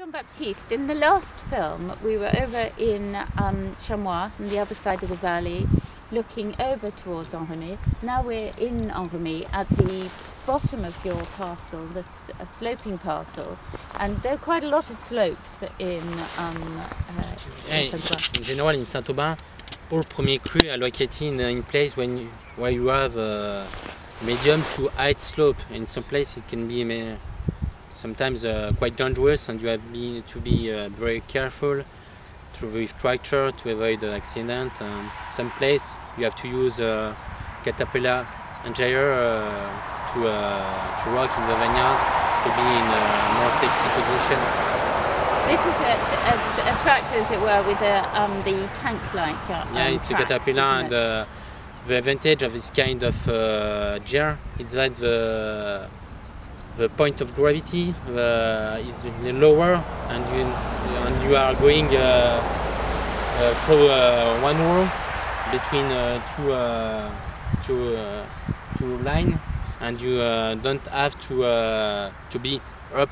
Jean Baptiste, in the last film, we were over in um, Charmois, on the other side of the valley, looking over towards En Remilly. Now we're in En Remilly at the bottom of your parcel, the a sloping parcel, and there are quite a lot of slopes in, um, uh, in Saint-Aubin. In general, in Saint-Aubin, all premier cru are located in, in place when you, where you have a medium to high slope. In some place it can be sometimes uh, quite dangerous and you have be, to be uh, very careful to, with tractor to avoid uh, accident. Um, some place you have to use uh, caterpillar engineer uh, to, uh, to work in the vineyard to be in a more safety position. This is a, a, a tractor, as it were, with a, um, the tank-like uh, Yeah, um, it's tracks, a caterpillar and uh, the advantage of this kind of uh, gear is that the the point of gravity uh, is lower and you, and you are going uh, uh, through uh, one wall between uh, two, uh, two, uh, two line and you uh, don't have to, uh, to be up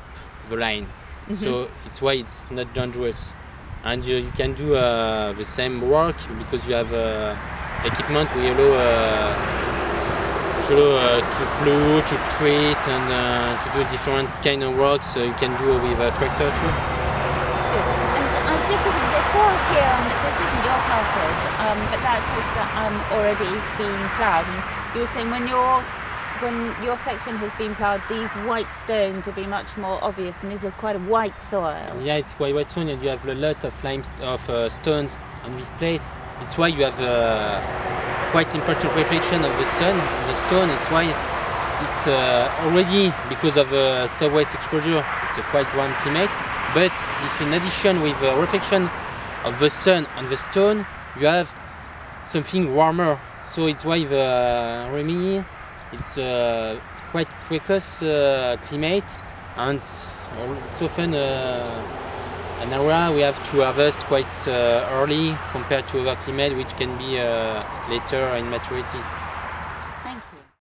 the line. So it's why it's not dangerous. And you, you can do uh, the same work because you have uh, equipment we allow uh, to, uh, to plow, to treat, and uh, to do different kind of work. So you can do with a tractor too. And I was just looking, they saw here um, this isn't your parcel, um, but that has uh, um, already been ploughed. And you were saying when your when your section has been ploughed, these white stones will be much more obvious, and these are quite a white soil. Yeah, it's quite white stone, and you have a lot of lime of uh, stones on this place. It's why you have uh, quite important reflection of the sun, on the stone. It's why it's uh, already because of uh, southwest exposure. It's a quite warm climate. But if in addition with uh, reflection of the sun on the stone, you have something warmer. So it's why the Remilly, it's uh, quite precocious uh, climate, and it's often uh, an area we have to harvest quite uh, early compared to other climate, which can be uh, later in maturity.